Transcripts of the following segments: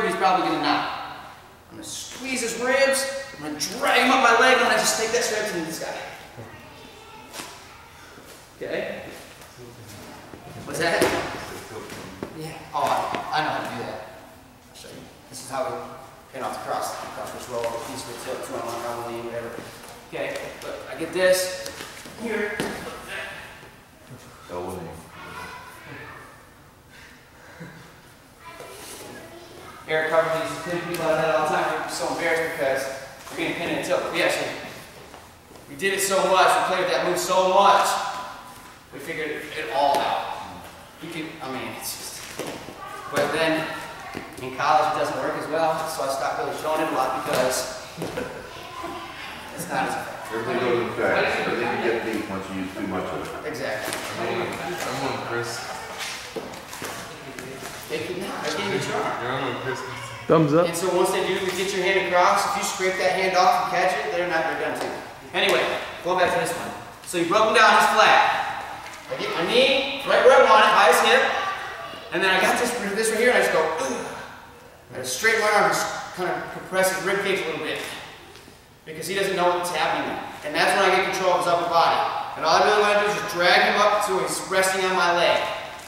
but he's probably gonna not. I'm gonna squeeze his ribs, I'm gonna drag him up my leg, and gonna just take that straight into this guy. Okay? What's that? Yeah. Oh, I, I know how to do that. I'll show you. This is how we pin off the cross, the cross wrist roll, peaceful tilt, two on one, on one whatever. Okay, look, I get this here. Elbow knee. Eric Carver used to pin people out of that all the time. I'm so embarrassed because we're getting pinned and tilt. We actually, we did it so much, we played with that move so much, we figured it all out. You can, I mean, it's just, but then in college it doesn't work as well, so I stopped really showing it a lot because it's not as effective. Everything goes in fast. Everything can get beat once you use too much of it. Exactly. I'm on, I'm on Chris. You. Thumbs up. And so once they do, we get your hand across. If you scrape that hand off and catch it, they're not, they're done too. Anyway, going back to this one. So you broke him down, he's flat. I get my knee right where I want it, his hip. And then I got this, this right here, and I just go, Ugh. I straighten my arm, just kind of compress his rib cage a little bit. Because he doesn't know what's happening. And that's when I get control of his upper body. And all I really want to do is just drag him up so he's resting on my leg.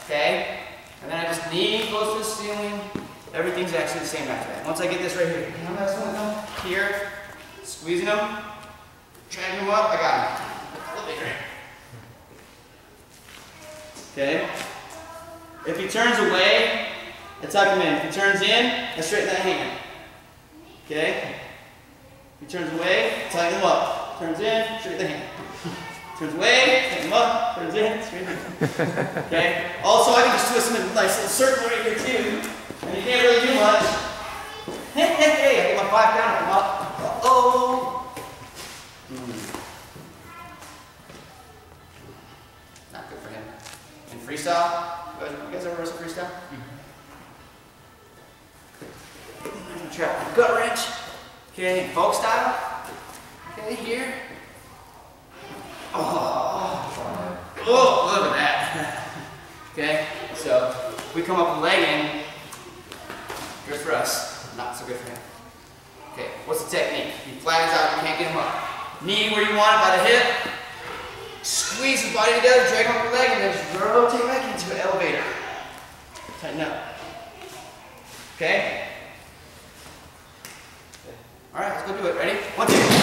Okay? And then I just knee close to the ceiling. Everything's actually the same after that. Once I get this right here, you know that's one them? Here, squeezing him, dragging him up, I got him. Bigger. Okay? If he turns away, I tuck him in. If he turns in, I straighten that hand. Okay? If he turns away, tighten him up. Turns in, straighten the hand. Turns away, tighten him up, turns in, straighten the. Okay? Also, I can just twist him in a nice little circle right here too. And you can't really do much. Hey, hey, hey, I get my five count, come up. Uh-oh. Hmm. Not good for him. In freestyle, you guys, ever wrestle freestyle? Trap gut wrench. Okay, folk style. Okay, here. Oh, at that. okay, so we come up with leg in. Good for us, not so good for him. Okay, what's the technique? He flattens out, you can't get him up. Knee where you want it by the hip. Squeeze the body together, drag up your leg, and then just rotate back into an elevator. Tighten up. Okay? All right, let's go do it. Ready? One, two.